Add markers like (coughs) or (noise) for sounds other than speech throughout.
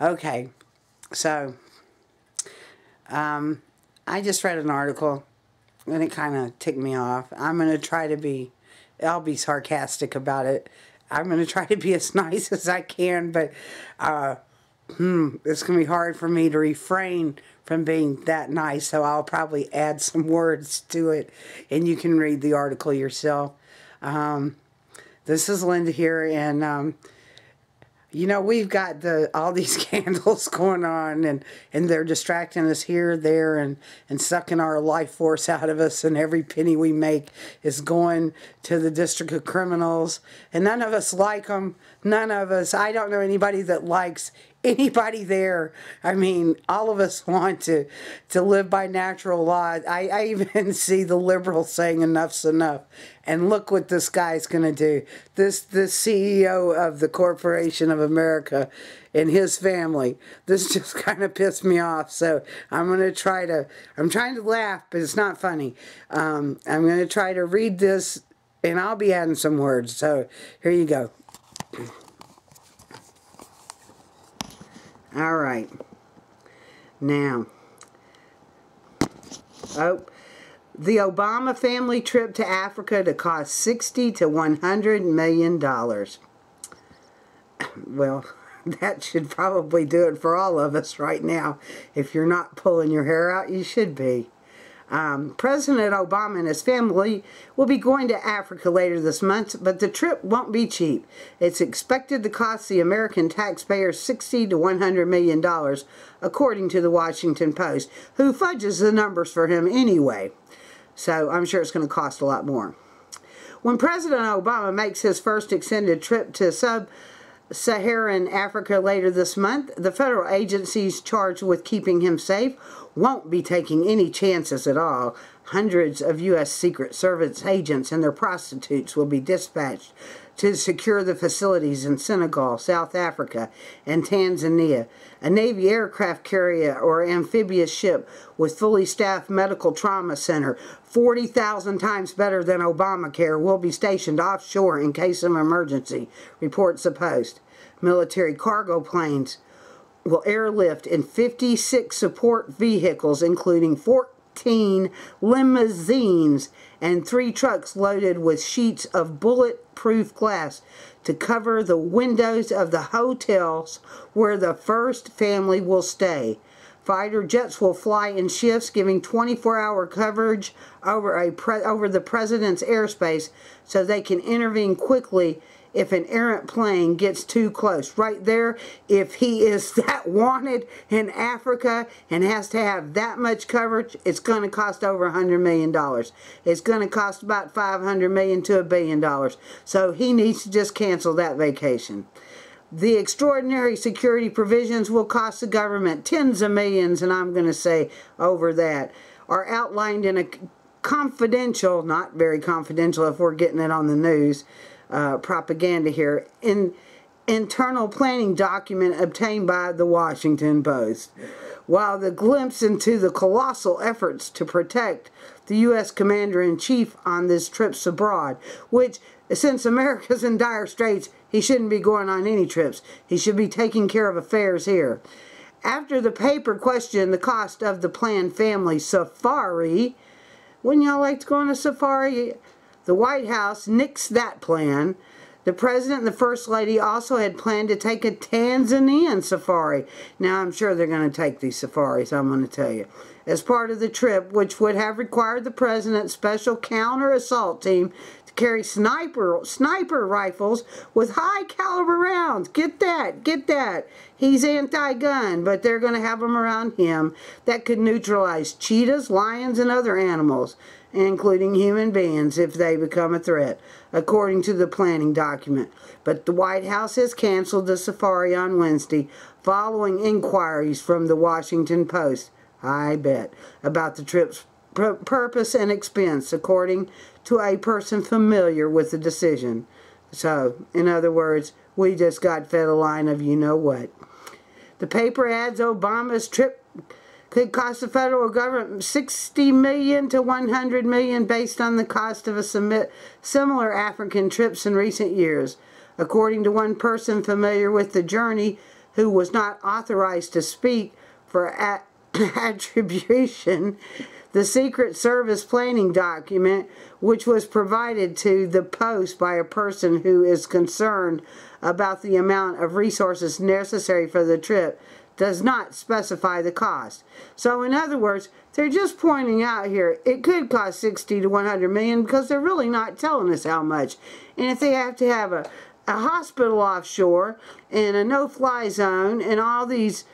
Okay, so um, I just read an article and it kind of ticked me off. I'm going to try to be, I'll be sarcastic about it. I'm going to try to be as (laughs) nice as I can, but uh, hmm, it's going to be hard for me to refrain from being that nice, so I'll probably add some (laughs) words to it and you can read the article yourself. Um, this is Linda here, and um, you know we've got the all these (laughs) candles going on and and they're distracting us here there and and sucking our life force out of us. And every penny we make is going to the district of criminals. And none of us like them none of us i don't know anybody that likes anybody there. I mean, all of us want to to live by natural law. I, I even (laughs) see the liberals saying enough's enough. And look what this guy's going to do. This this CEO of the Corporation of America and his family. This (laughs) just kind of pissed me off. So I'm going to try to. I'm trying to laugh, but it's not funny. Um, I'm going to try to read this, and I'll be adding some words. So here you go. All right. Now, oh, the Obama family trip to Africa to cost 60 to 100 million dollars. (coughs) Well, (laughs) that should probably do it for all of us right now. If you're not pulling your hair out, you should be. Um, President Obama and his family will be going to Africa later this month, but the trip won't be cheap. It's expected to cost the American taxpayers 60 to 100 million dollars, according to the Washington Post, who fudges the numbers for him anyway. So I'm sure it's going to cost a lot more. When President Obama makes his first extended trip to sub Saharan Africa later this month, the federal agencies charged with keeping him safe won't be taking any chances at all. Hundreds of U.S. Secret Service agents and their prostitutes will be dispatched to secure the facilities in Senegal, South Africa, and Tanzania. A Navy aircraft carrier or amphibious ship with fully staffed medical trauma center, 40,000 times better than Obamacare, will be stationed offshore in case of emergency, reports the Post. Military cargo planes will airlift in 56 support vehicles, including 14 limousines and three trucks loaded with sheets of bulletproof glass to cover the windows of the hotels where the first family will stay. Fighter jets will fly in shifts, giving 24-hour coverage over a over the president's airspace, so they can intervene quickly if an errant plane gets too close. Right there, if he is (laughs) that wanted in Africa and has to have that much coverage, it's going to cost over $100 million. It's going to cost about 500 million to a billion dollars. So he needs to just cancel that vacation. The extraordinary security provisions will cost the government tens of millions, and I'm going to say over that, are outlined in a confidential, not very confidential if we're getting it on the news, uh, propaganda here, in internal planning document obtained by the Washington Post. While the glimpse into the colossal efforts to protect the U.S. Commander-in-Chief on this trips abroad, which, since America's in dire straits, he shouldn't be going on any trips. He should be taking care of affairs here. After the paper questioned the cost of the planned family safari, wouldn't y'all like to go on a safari? The White House nixed that plan. The President and the First Lady also had planned to take a Tanzanian safari. Now, I'm sure they're going to take these safaris, I'm going to tell you. As part of the trip, which would have required the President's special counter-assault team to carry sniper sniper rifles with high caliber rounds. Get that, get that. He's anti-gun, but they're going to have them around him that could neutralize cheetahs, lions, and other animals including human beings if they become a threat, according to the planning document. But the White House has canceled the safari on Wednesday following inquiries from the Washington Post, I bet, about the trip's purpose and expense, according to a person familiar with the decision. So, in other words, we just got fed a line of you know what. The paper adds Obama's trip could cost the federal government 60 million to 100 million based on the cost of a similar African trips in recent years. According to one person familiar with the journey, who was not authorized to speak for (coughs) attribution the Secret Service planning document, which was provided to the Post by a person who is concerned about the amount of resources necessary for the trip, does not specify the cost. So in other words, they're just pointing out here it could cost 60 to 100 million because they're really not telling us how much. And if they have to have a, a hospital offshore and a no-fly zone and all these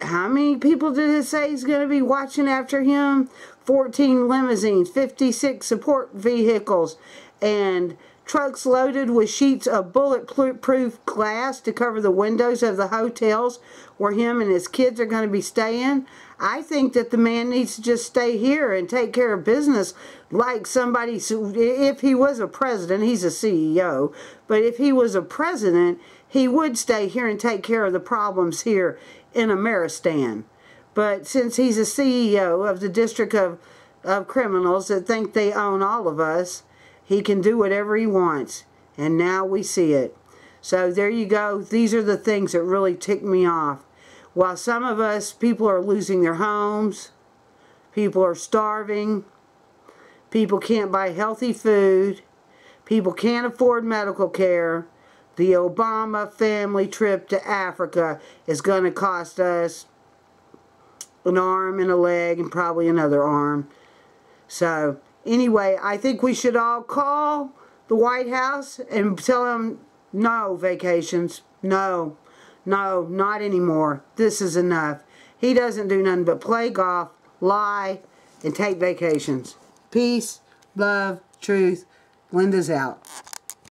how many people did it say he's going to be watching after him? 14 limousines, 56 support vehicles, and trucks loaded with sheets of bulletproof glass to cover the windows of the hotels where him and his kids are going to be staying. I think that the man needs to just stay here and take care of business like somebody, if he was a president, he's a CEO, but if he was a president, he would stay here and take care of the problems here in Ameristan. But since he's a CEO of the District of, of Criminals that think they own all of us, he can do whatever he wants. And now we see it. So there you go. These are the things that really tick me off. While some of us, people are losing their homes, people are starving, people can't buy healthy food, people can't afford medical care, the Obama family trip to Africa is going to cost us an arm and a leg and probably another arm. So, anyway, I think we should all call the White House and tell them no vacations. No, no, not anymore. This is enough. He doesn't do nothing but play golf, lie, and take vacations. Peace, love, truth. Linda's out.